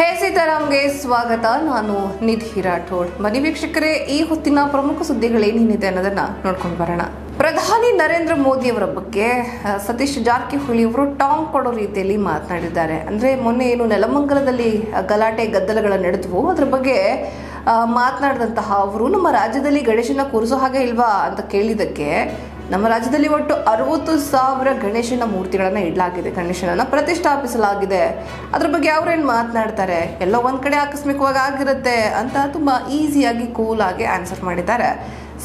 ಹೇ ಸೀತಾರಾಮ್ಗೆ ಸ್ವಾಗತ. ನಾನು ನಿಧಿ ರಾಠೋಡ್. ಬನ್ನಿ ವೀಕ್ಷಕರೇ, ಈ ಹೊತ್ತಿನ ಪ್ರಮುಖ ಸುದ್ದಿಗಳೇನೇನಿದೆ ಅನ್ನೋದನ್ನ ನೋಡ್ಕೊಂಡು ಬರೋಣ. ಪ್ರಧಾನಿ ನರೇಂದ್ರ ಮೋದಿ ಅವರ ಬಗ್ಗೆ ಸತೀಶ್ ಜಾರಕಿಹೊಳಿ ಅವರು ಟಾಂಗ್ ಕೊಡೋ ರೀತಿಯಲ್ಲಿ ಮಾತನಾಡಿದ್ದಾರೆ. ಅಂದ್ರೆ ಮೊನ್ನೆ ಏನು ನೆಲಮಂಗಲದಲ್ಲಿ ಗಲಾಟೆ, ಗದ್ದಲಗಳ ನಡೆದವು. ಅದ್ರ ಬಗ್ಗೆ ಮಾತನಾಡಿದಂತಹ ಅವರು, ನಮ್ಮ ರಾಜ್ಯದಲ್ಲಿ ಗಣೇಶನ ಕೂರಿಸೋ ಹಾಗೆ ಇಲ್ವಾ? ಅಂತ ಕೇಳಿದಕ್ಕೆ ನಮ್ಮ ರಾಜ್ಯದಲ್ಲಿ ಒಟ್ಟು ಅರವತ್ತು ಸಾವಿರ ಗಣೇಶನ ಮೂರ್ತಿಗಳನ್ನ ಇಡಲಾಗಿದೆ. ಗಣೇಶನನ್ನ ಪ್ರತಿಷ್ಠಾಪಿಸಲಾಗಿದೆ. ಅದ್ರ ಬಗ್ಗೆ ಅವ್ರೇನ್ ಮಾತನಾಡ್ತಾರೆ? ಎಲ್ಲೋ ಒಂದ್ ಕಡೆ ಆಕಸ್ಮಿಕವಾಗಿ ಆಗಿರುತ್ತೆ ಅಂತ ತುಂಬಾ ಈಸಿಯಾಗಿ ಕೂಲ್ ಆಗಿ ಆನ್ಸರ್ ಮಾಡಿದ್ದಾರೆ.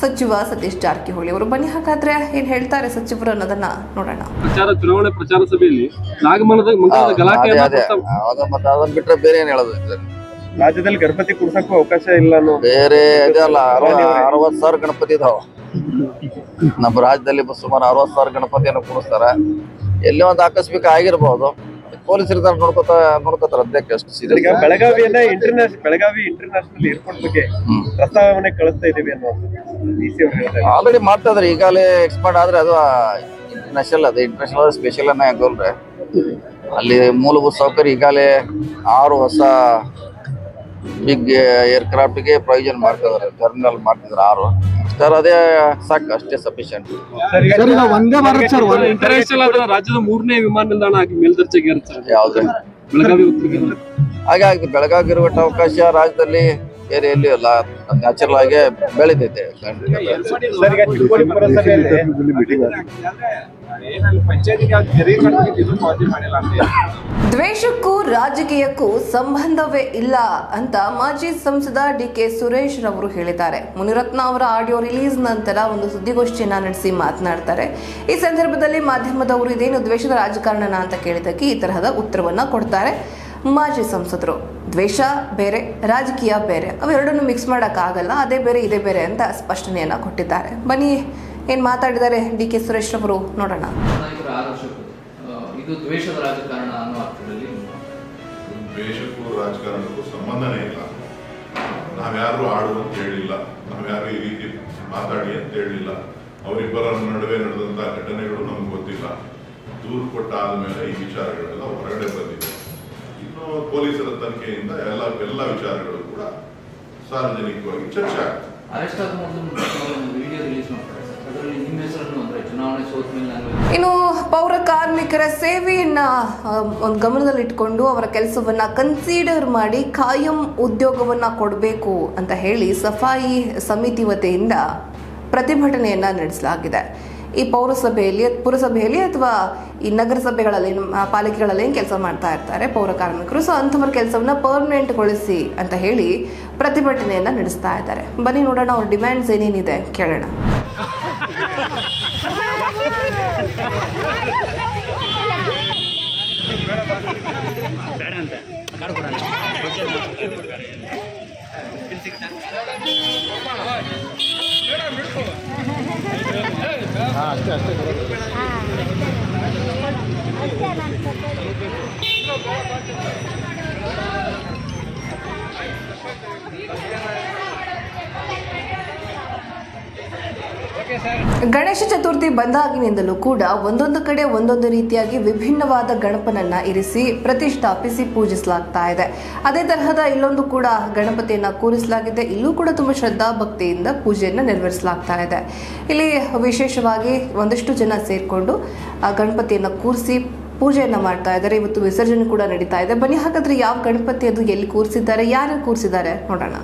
ಸಚಿವ ಸತೀಶ್ ಜಾರಕಿಹೊಳಿ ಅವರು ಬನ್ನಿ ಹಾಗಾದ್ರೆ ಏನ್ ಹೇಳ್ತಾರೆ ಸಚಿವರು ಅನ್ನೋದನ್ನ ನೋಡೋಣ. ಪ್ರಚಾರ ಚುನಾವಣೆ ಪ್ರಚಾರ ಸಭೆಯಲ್ಲಿ ನಾಗಮನದ ಗಲಾಟೆ ಬಿಟ್ರೆ ಬೇರೆ ಏನ್ ಹೇಳೋದು? ರಾಜ್ಯದಲ್ಲಿ ಗಣಪತಿ ಕುಡ್ಸಕ್ಕೂ ಅವಕಾಶ ಇಲ್ಲ ಅನ್ನೋ ಬೇರೆ ಇದೆ ಅಲ್ಲ ಅರವತ್ ಸಾವಿರ ಗಣಪತಿ ಇದಾವ. ನಮ್ಮ ರಾಜ್ಯದಲ್ಲಿ ಸುಮಾರು ಅರವತ್ ಸಾವಿರ ಗಣಪತಿಯನ್ನು ಕೂಡಿಸ್ತಾರ ಎಲ್ಲಿ ಒಂದು ಆಕಸ್ಮಿಕ ಆಗಿರ್ಬಹುದು ಪೊಲೀಸ್ ಇರ್ತಾರೆ ನೋಡ್ಕೊತ ನೋಡ್ಕೊತಾರ ಅದಕ್ಕೆ ಅಷ್ಟು ಈಗ ಬೆಳಗಾವಿಯನ್ನ ಇಂಟರ್ನ್ಯಾಷನಲ್ ಬೆಳಗಾವಿ ಇಂಟರ್ನ್ಯಾಷನಲ್ ಏರ್ಪೋರ್ಟ್ ಬಗ್ಗೆ ಪ್ರಸ್ತಾವನೆ ಕಳಿಸ್ತಾ ಇದೀವಿ ಅನ್ನೋದು ಆಲ್ರೆಡಿ ಮಾಡ್ತಾ ಇದಾರೆ. ಈಗಾಗಲೇ ಎಕ್ಸ್ಪರ್ಟ್ ಆದ್ರೆ ಅದು ಇಂಟರ್ನ್ಯಾಷನಲ್ ಅದು. ಇಂಟರ್ನ್ಯಾಷನಲ್ ಸ್ಪೆಷಲ್ ಅನ್ನ ಆಗೋಲ್ರಿ ಅಲ್ಲಿ ಮೂಲಭೂತ ಸೌಕರ್ಯ ಈಗಾಗಲೇ ಆರು ಹೊಸ ಬಿಗ್ ಏರ್ಕ್ರಾಫ್ಟ್ಗೆ ಪ್ರಯೋಜನ ಮಾಡ್ತಿದ್ದಾರೆ ಟರ್ಮಿನಲ್ ಮಾಡ್ತಿದ್ರೆ ಆರು. ಸರ್ ಅದೇ ಸಾಕು ಅಷ್ಟೇ ಸಫಿಶಿಯಂಟ್ ಸರ್ ಈಗ ಒಂದೇ ಇಂಟರ್ನ್ಯಾಷನಲ್ ಆದ್ರೆ ರಾಜ್ಯದ ಮೂರನೇ ವಿಮಾನ ನಿಲ್ದಾಣ ಆಗಿ ಮೇಲ್ದರ್ಜೆಗೆ ಯಾವ್ದು? ಬೆಳಗಾವಿ ಹಾಗೆ ಆಗಿದೆ ಬೆಳಗಾವಿ ಇರುವಟ್ಟ ಅವಕಾಶ ರಾಜ್ಯದಲ್ಲಿ ಬೇರೆ ಎಲ್ಲ ನ್ಯಾಚುರಲ್ ಆಗಿ ಪುರಸಭೆಯಲ್ಲಿ. ದ್ವೇಷಕ್ಕೂ ರಾಜಕೀಯಕ್ಕೂ ಸಂಬಂಧವೇ ಇಲ್ಲ ಅಂತ ಮಾಜಿ ಸಂಸದ ಡಿ ಕೆ ಸುರೇಶ್ ರವರು ಹೇಳಿದ್ದಾರೆ. ಮುನಿರತ್ನ ಅವರ ಆಡಿಯೋ ರಿಲೀಸ್ ನಂತರ ಒಂದು ಸುದ್ದಿಗೋಷ್ಠಿಯನ್ನ ನಡೆಸಿ ಮಾತನಾಡ್ತಾರೆ. ಈ ಸಂದರ್ಭದಲ್ಲಿ ಮಾಧ್ಯಮದವರು ಇದೇನು ದ್ವೇಷದ ರಾಜಕಾರಣನ ಅಂತ ಕೇಳಿದಕ್ಕೆ ಈ ತರಹದ ಉತ್ತರವನ್ನ ಕೊಡ್ತಾರೆ. ಮಾಜಿ ಸಂಸದರು. ದ್ವೇಷ ಬೇರೆ ರಾಜಕೀಯ ಬೇರೆ. ಅವೆರಡನ್ನು ಮಿಕ್ಸ್ ಆಗಲ್ಲ ಅದೇ ಬೇರೆ ಇದೇ ಬೇರೆ ಅಂತ ಸ್ಪಷ್ಟನೆಯನ್ನು ಕೊಟ್ಟಿದ್ದಾರೆ. ಬನ್ನಿ ಏನು ಮಾತಾಡಿದ್ದಾರೆ ಡಿ ಕೆ ಸುರೇಶ್ ರವರು ನೋಡೋಣ. ಇದು ದ್ವೇಷದ ರಾಜಕಾರಣ ಅನ್ನೋ ಅರ್ಥದಲ್ಲಿ ದ್ವೇಷಕ್ಕೂ ರಾಜಕಾರಣಕ್ಕೂ ಸಂಬಂಧನೇ ಇಲ್ಲ. ನಾವ್ಯಾರು ಆಡು ಅಂತ ಹೇಳಿಲ್ಲ. ನಾವ್ಯಾರು ಈ ರೀತಿ ಮಾತಾಡಿ ಅಂತ ಹೇಳಿಲ್ಲ. ಅವರಿಬ್ಬರ ನಡುವೆ ನಡೆದಂತಹ ಘಟನೆಗಳು ನಮ್ಗೆ ಗೊತ್ತಿಲ್ಲ. ದೂರು ಕೊಟ್ಟಾದ ಮೇಲೆ ಈ ವಿಚಾರಗಳೆಲ್ಲ ಹೊರಗಡೆ ಬಂದಿದೆ. ಪೊಲೀಸರ ತನಿಖೆಯಿಂದ ಎಲ್ಲ ಎಲ್ಲ ವಿಚಾರಗಳು ಕೂಡ ಸಾರ್ವಜನಿಕವಾಗಿ ಚರ್ಚೆ ಆಗ್ತದೆ. ಅರೆಸ್ಟ್ ಆದ ಒಂದು ವಿಡಿಯೋ ರಿಲೀಸ್ ಮಾಡ್ತಾರೆ. ಅದರಲ್ಲಿ ನಿಮ್ಮ ಹೆಸರನ್ನು ಅಂದ್ರೆ ಚುನಾವಣೆ ಸೋತ ಮೇಲೆ ನಾನು ಇನ್ನು ಪೌರ ಕಾರ್ಮಿಕರ ಸೇವೆಯನ್ನ ಒಂದು ಒಂದು ಗಮನದಲ್ಲಿಟ್ಕೊಂಡು ಅವರ ಕೆಲಸವನ್ನ ಕನ್ಸಿಡರ್ ಮಾಡಿ ಕಾಯಂ ಉದ್ಯೋಗವನ್ನ ಕೊಡಬೇಕು ಅಂತ ಹೇಳಿ ಸಫಾಯಿ ಸಮಿತಿ ವತಿಯಿಂದ ಪ್ರತಿಭಟನೆಯನ್ನ ನಡೆಸಲಾಗಿದೆ. ಈ ಪೌರಸಭೆಯಲ್ಲಿ, ಪುರಸಭೆಯಲ್ಲಿ ಅಥವಾ ಈ ನಗರಸಭೆಗಳಲ್ಲಿ ಪಾಲಿಕೆಗಳಲ್ಲಿ ಕೆಲಸ ಮಾಡ್ತಾ ಇರ್ತಾರೆ ಪೌರ ಕಾರ್ಮಿಕರು. ಸೊ ಅಂಥವ್ರ ಕೆಲಸವನ್ನ ಪರ್ಮನೆಂಟ್ಗೊಳಿಸಿ ಅಂತ ಹೇಳಿ ಪ್ರತಿಭಟನೆಯನ್ನು ನಡೆಸ್ತಾ ಇದ್ದಾರೆ. ಬನ್ನಿ ನೋಡೋಣ ಅವ್ರ ಡಿಮ್ಯಾಂಡ್ಸ್ ಏನೇನಿದೆ ಕೇಳೋಣ. ಅಷ್ಟೇ ಅಷ್ಟೇ. ಹಾಂ ಅಷ್ಟೇ. ಗಣೇಶ ಚತುರ್ಥಿ ಬಂದಾಗಿನಿಂದಲೂ ಕೂಡ ಒಂದೊಂದು ಕಡೆ ಒಂದೊಂದು ರೀತಿಯಾಗಿ ವಿಭಿನ್ನವಾದ ಗಣಪನನ್ನ ಇರಿಸಿ ಪ್ರತಿಷ್ಠಾಪಿಸಿ ಪೂಜಿಸಲಾಗ್ತಾ ಇದೆ. ಅದೇ ತರಹದ ಇಲ್ಲೊಂದು ಕೂಡ ಗಣಪತಿಯನ್ನ ಕೂರಿಸಲಾಗಿದೆ. ಇಲ್ಲೂ ಕೂಡ ತುಂಬಾ ಶ್ರದ್ಧಾ ಭಕ್ತಿಯಿಂದ ಪೂಜೆಯನ್ನ ನೆರವೇರಿಸಲಾಗ್ತಾ ಇದೆ. ಇಲ್ಲಿ ವಿಶೇಷವಾಗಿ ಒಂದಷ್ಟು ಜನ ಸೇರಿಕೊಂಡು ಗಣಪತಿಯನ್ನ ಕೂರಿಸಿ ಪೂಜೆಯನ್ನ ಮಾಡ್ತಾ ಇದ್ದಾರೆ. ಇವತ್ತು ವಿಸರ್ಜನೆ ಕೂಡ ನಡೀತಾ ಇದೆ. ಬನ್ನಿ, ಹಾಗಾದ್ರೆ ಯಾವ ಗಣಪತಿ ಅದು ಎಲ್ಲಿ ಕೂರಿಸಿದ್ದಾರೆ, ಯಾರು ಕೂರಿಸಿದ್ದಾರೆ ನೋಡೋಣ.